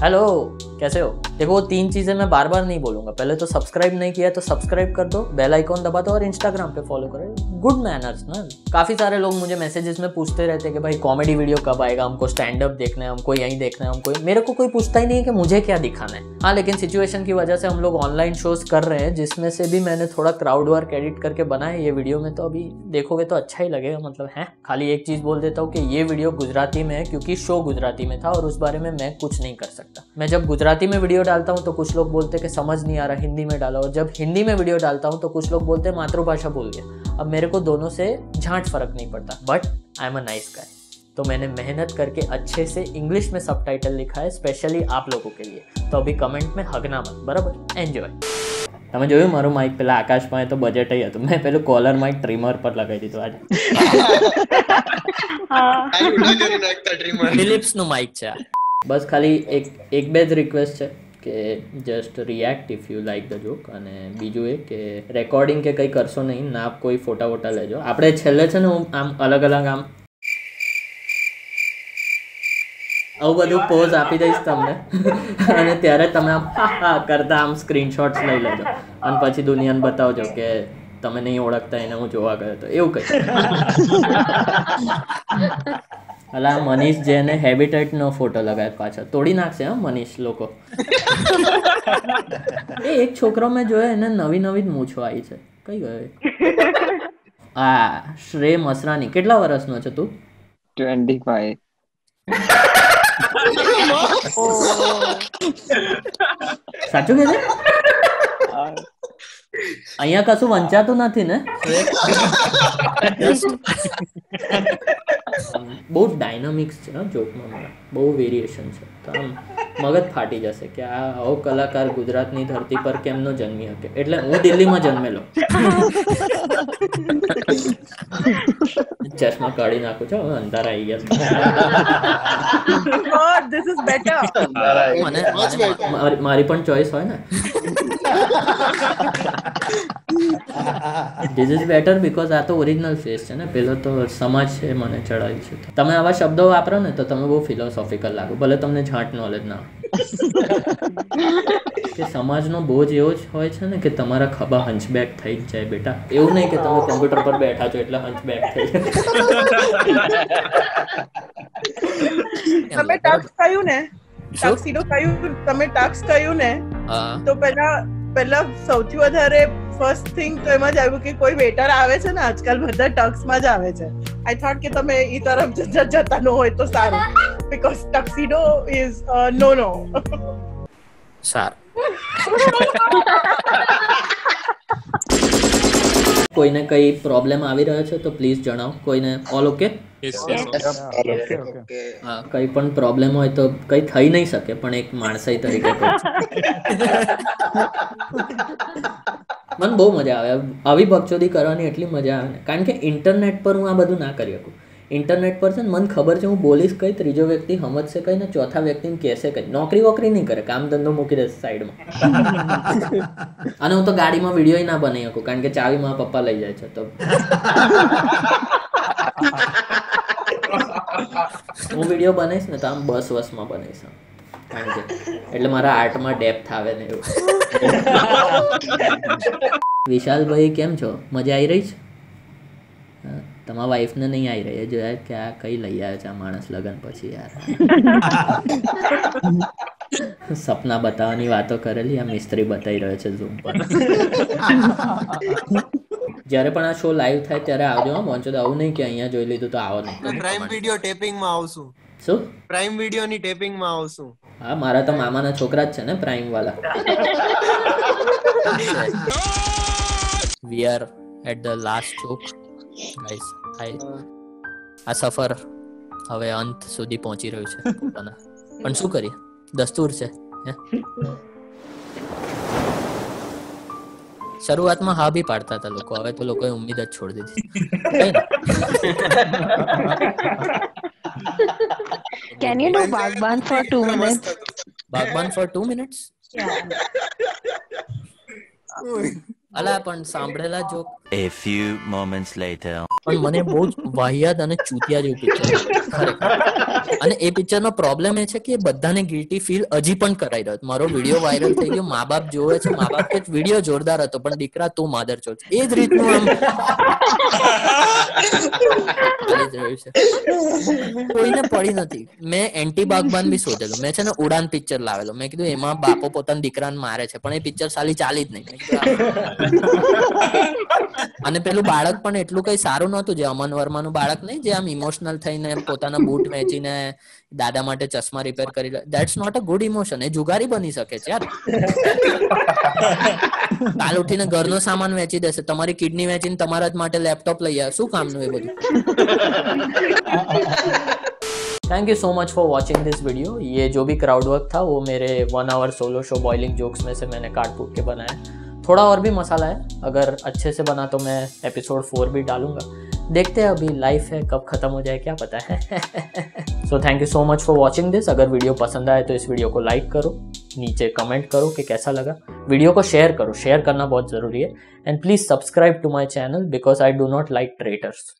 Hello. कैसे हो? देखो, वो तीन चीज़ें मैं बार बार नहीं बोलूँगा। पहले तो सब्सक्राइब नहीं किया तो सब्सक्राइब कर दो बेल आइकॉन दबा दो और इंस्टाग्राम पे फॉलो करो। गुड मैनर्स ना? काफ़ी सारे लोग मुझे मैसेजेस में पूछते रहते हैं कि भाई कॉमेडी वीडियो कब आएगा? हमको स्टैंड अप देखना है, हमको यहीं देखना है, हमको मेरे को कोई पूछता ही नहीं है कि मुझे क्या दिखाना है। हाँ लेकिन सिचुएशन की वजह से हम लोग ऑनलाइन शोज़ कर रहे हैं, जिसमें से भी मैंने थोड़ा क्राउड वर्क एडिट करके बनाए ये वीडियो में तो अभी देखोगे तो अच्छा ही लगेगा। मतलब है? खाली एक चीज़ बोल देता हूँ कि ये वीडियो गुजराती में है, क्योंकि शो गुजराती में था और उस बारे में मैं कुछ नहीं कर सकता। मैं जब गुजराती में वीडियो डालता हूँ तो कुछ लोग बोलते हैं कि समझ नहीं आ रहा हिंदी में डाला और जब हिंदी में वीडियो डालता हूँ तो कुछ लोग बोलते हैं मातृभाषा बोल गया अब मेरे को दोनों से झांट फर्क नहीं पड़ता but I am a nice guy तो मैंने मेहनत करके अच्छे से इंग्लिश में सब लिखा है स्पेशली आप लोगों के लिए તો અભી કમેન્ટ મેં હગના મત બરાબર એન્જોય તમે જોયું મારું માઇક પેલા આકાશમાં તો બજેટ હતું મેં પેલું કોલર માઇક ટ્રીમર પર લગાવી દીધું આજે ફિલિપ્સ નું માઇક છે બસ ખાલી એક એક બે જ રિક્વેસ્ટ છે કે just react if you like the joke અને બીજું એ કે રેકોર્ડિંગ કે કંઈ કરશો નહીં, ના કોઈ ફોટા વોટા લેજો. આપણે છેલ્લે છે ને હું આમ અલગ અલગ આમ આવું બધું પોઝ આપી દઈશ તમને. અને ત્યારે તમે આમ કરતા આમ સ્ક્રીનશોટ્સ લઈ લેજો. અને પછી દુનિયાને બતાવજો કે તમે નહીં ઓળખતા એને હું જોવા ગયો તો. એવું કંઈ. અલા મનીષ જેને હેબિટેટ નો ફોટો લગાવ્યો પાછો. તોડી નાખશે હા મનીષ લોકો. એ એક છોકરો મેં જોયો એને નવી નવી જ મૂછો આવી છે. કઈ ગયો આ શ્રેય મસરાની. કેટલા વર્ષનો છે તું? Twenty five. સાચું કે છે? અહીંયા કશું વંચાતું નથી ને? બહુ ડાયનામિક્સ છે જોકમાં મારા. બહુ વેરિએશન છે. તો આમ મગજ ફાટી જશે કે આ આવો કલાકાર ગુજરાતની ધરતી પર કેમનો જન્મી શકે? એટલે હું દિલ્હીમાં જન્મેલો. ચશ્મા કાઢી નાખું છું હવે અંધારા આવી ગયા મારી પણ ચોઈસ હોય ને. ધીસ ઇઝ બેટર બીકોઝ આ તો ઓરિજિનલ ફેસ છે ને? પેલો તો સમાજ છે મને ચડાવ્યું છે તમે આવા શબ્દો વાપરો ને તો તમે બહુ ફિલોસોફિકલ લાગો ભલે તમને છાંટ નોલેજ ના કે સમાજનો બોજ એવો જ હોય છે ને કે તમારા ખભા હંચબેક થઈ જ જાય બેટા. એવું નહીં કે તમે કોમ્પ્યુટર પર બેઠા છો એટલે હંચબેક થઈ તમે ટાસ્ક કહ્યું ને? ટાક્સીડો કયું તમે ટાસ્ક કહ્યું ને? તો પહેલા પહેલા સૌથી વધારે ફર્સ્ટ થિંગ તો એમાં જ આવ્યું કે કોઈ વેટર આવે છે ને આજકાલ બધા ટક્સમાં જ આવે છે. આઈ થોટ કે તમે એ તરફ જતા ન હોય તો સારું. બીકોઝ ટક્સીડો ઇઝ નો નો સારું. કોઈને કઈ પ્રોબ્લેમ આવી રહ્યો છે તો પ્લીઝ જણાવો. કોઈને ઓલ ઓકે હા કઈ પણ પ્રોબ્લેમ હોય તો કઈ થઈ નહીં શકે પણ એક માણસાઈ તરીકે મને બહુ મજા આવે. આવી બકચોદી કરવાની એટલી મજા આવે કારણ કે ઇન્ટરનેટ પર હું આ બધું ના કરી શકું. ઇન્ટરનેટ પર છે ને મને ખબર છે હું બોલીશ કઈ ત્રીજો વ્યક્તિ સમજશે કઈ ને ચોથા વ્યક્તિને કહેશે કઈ. નોકરી વોકરી નહીં કરે કામ ધંધો મૂકી દેશે સાઈડમાં. અને હું તો ગાડીમાં વીડિયો ના બનાવી શકું કારણ કે ચાવી મારા પપ્પા લઈ જાય છે તો. હું વીડિયો બનાવીશ ને તો આમ બસ વસમાં બનાવીશ કારણ કે એટલે મારા આર્ટમાં ડેપ્થ આવે ને એવું. વિશાલભાઈ કેમ છો? મજા આવી રહી છે? તમારા વાઈફને નહીં આવી રહી. જોયા કે આ કઈ લઈ આવ્યો છે આ માણસ લગન પછી યાર. સપના બતાવવાની વાતો કરેલી આ મિસ્ત્રી બતાવી રહ્યો છે ઝૂમ પર. જ્યારે પણ આ શો લાઈવ થાય ત્યારે આવજો હા પહોંચો તો આવું નહીં કે અહીંયા જોઈ લીધું તો આવો નહીં. પ્રાઇમ વિડિયો ટેપિંગમાં આવશું. શું? પ્રાઇમ વીડિયો ની ટેપિંગમાં આવશું. હા મારા તો મામાના છોકરા જ છે ને પ્રાઇમ વાળા we are at the last Chowk guys hi આ સફર હવે અંત સુધી પહોંચી રહ્યું છે પોતાના. પણ શું કરીએ? દસ્તુર છે શરૂઆતમાં હા બી પાડતા હતા લોકો. હવે તો લોકોએ ઉમ્મીદ જ છોડી દીધી. Can you do Baghban for 2 minutes Baghban for 2 minutes અલા પણ સાંભળેલા joke A few moments later. પણ મને બહુ જ વાહિયાત અને ચૂતિયા જેવું પિક્ચર અને એ પિક્ચરનો પ્રોબ્લેમ એ છે કે બધાને ગિલ્ટી ફીલ હજી પણ કરાઈ રહ્યો. મારો વીડિયો વાયરલ થઈ ગયો, મા બાપ જોવે છે, મા બાપ જ વીડિયો જોરદાર હતો, પણ દીકરા તું માદર છો. એ જ રીતનું આમ કોઈને પડી નથી. મેં એન્ટી બાગબાન બી શોધેલું. મેં છે ને ઉડાન પિક્ચર લાવેલો. મેં કીધું, એમાં બાપો પોતાના દીકરાને મારે છે. પણ એ પિક્ચર સાલી ચાલી જ નહીં. અને પેલું બાળક પણ એટલું કઈ સારું નહોતું જે અમન વર્માનું બાળક નહીં જે આમ ઇમોશનલ થઈને પોતાના બૂટ વેચીને દાદા માટે ચશ્મા રિપેર કરી લે that's not a good emotion એ જુગારી બની શકે છે યાર કાલ ઉઠીને ઘરનો સામાન વેચી દેશે તમારી કિડની વેચીને તમારા જ માટે લેપટોપ લઈ આવે શું કામનું એ બધું thank you so much for watching this video ये जो भी क्राउड वर्क था वो मेरे one hour solo show boiling jokes में से मैंने काट कूट के बनाया थोड़ा और भी मसाला है, अगर अच्छे से बना तो मैं एपिसोड फोर भी डालूँगा। देखते हैं अभी लाइफ है, कब खत्म हो जाए, क्या पता है। So thank you so much for watching this अगर वीडियो पसंद आए तो इस वीडियो को लाइक करो, नीचे कमेंट करो कि कैसा लगा। वीडियो को शेयर करो शेयर करना बहुत ज़रूरी है। And please subscribe to my channel because I do not like traitors